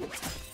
you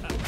Ha ha!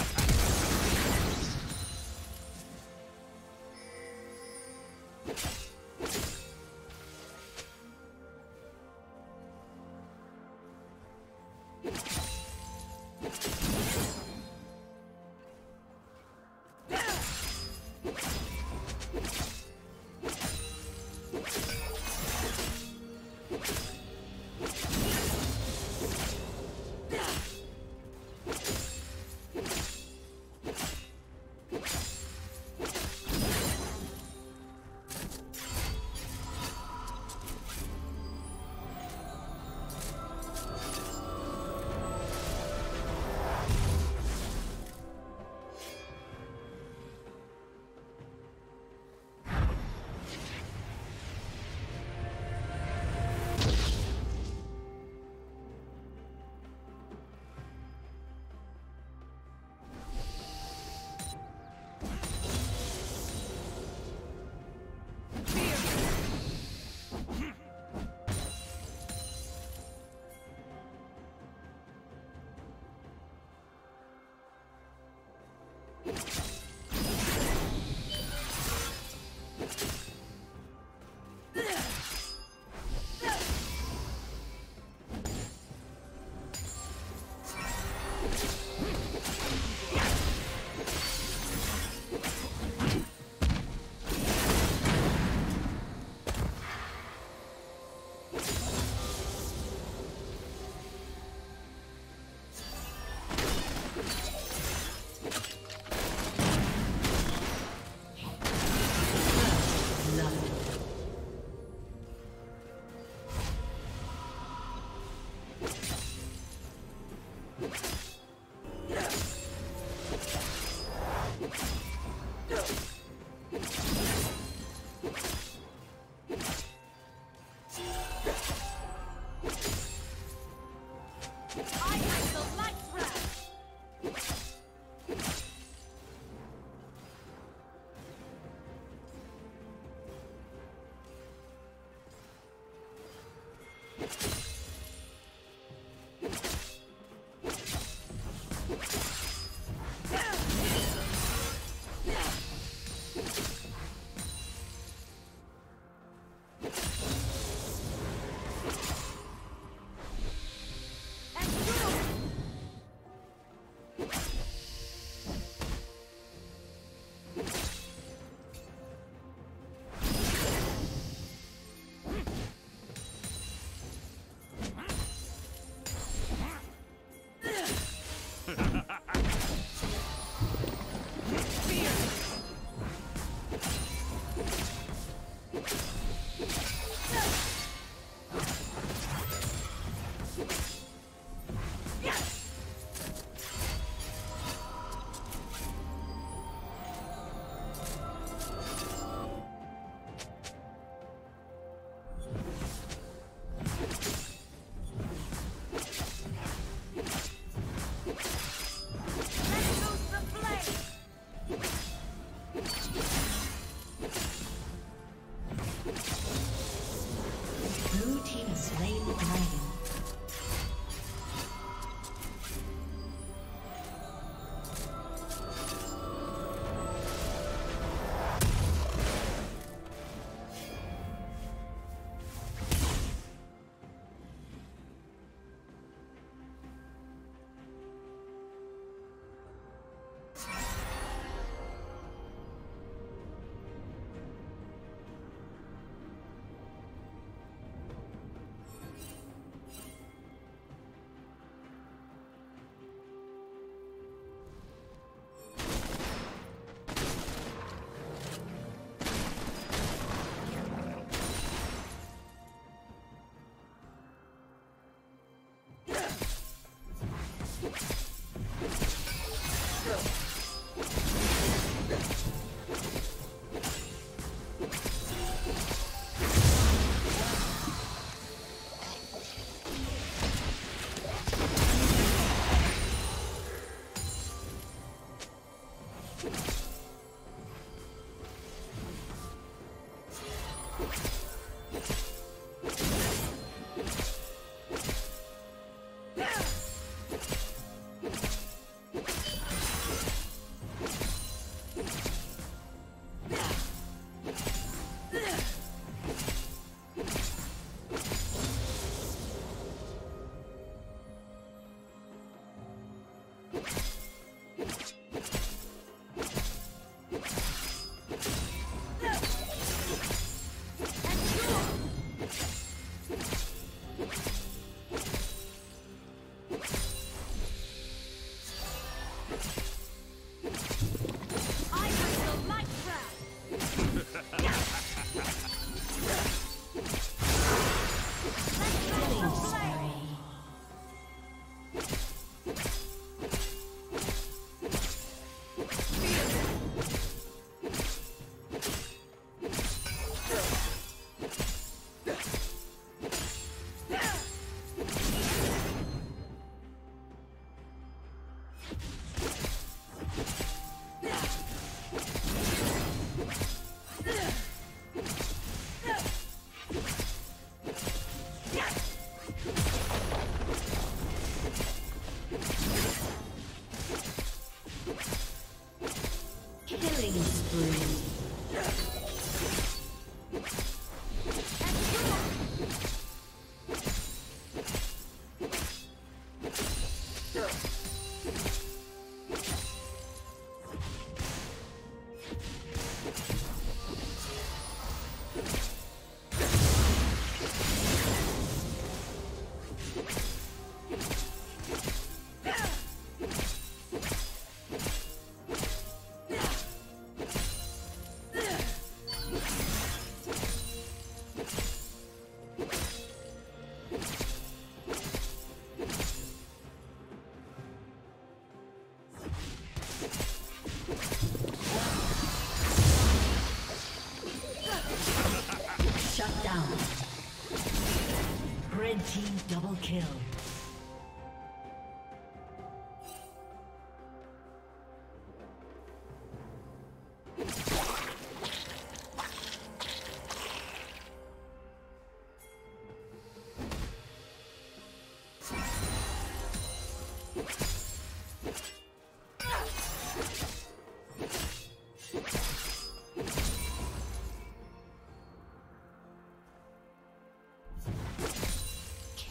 Kill.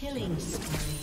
Killing spree.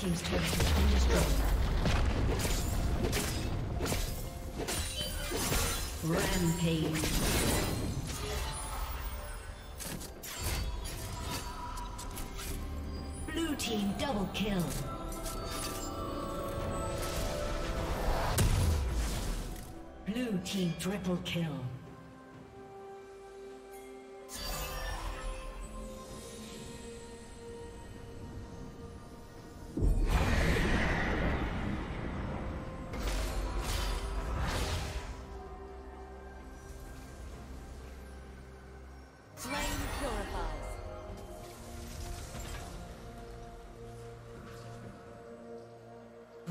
Team's turret has been destroyed. Rampage. Blue team double kill. Blue team triple kill.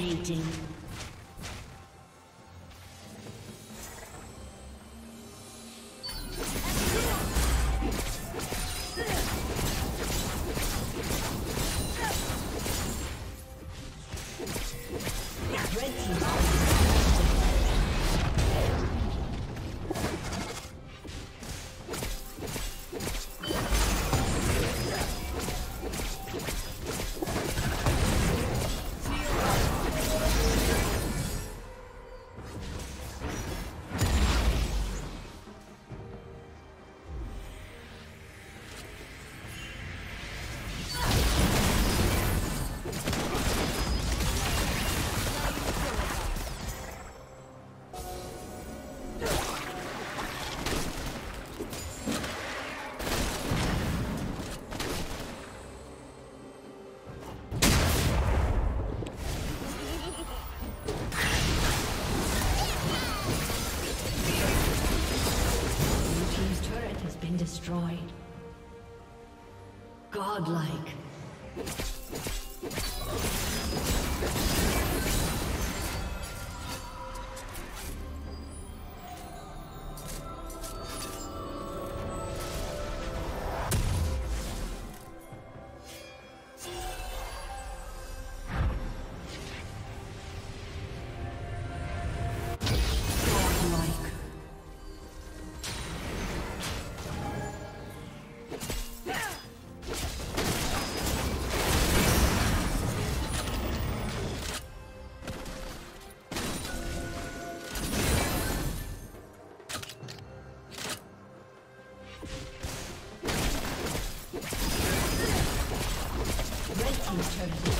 Dominating. Life. team's turret has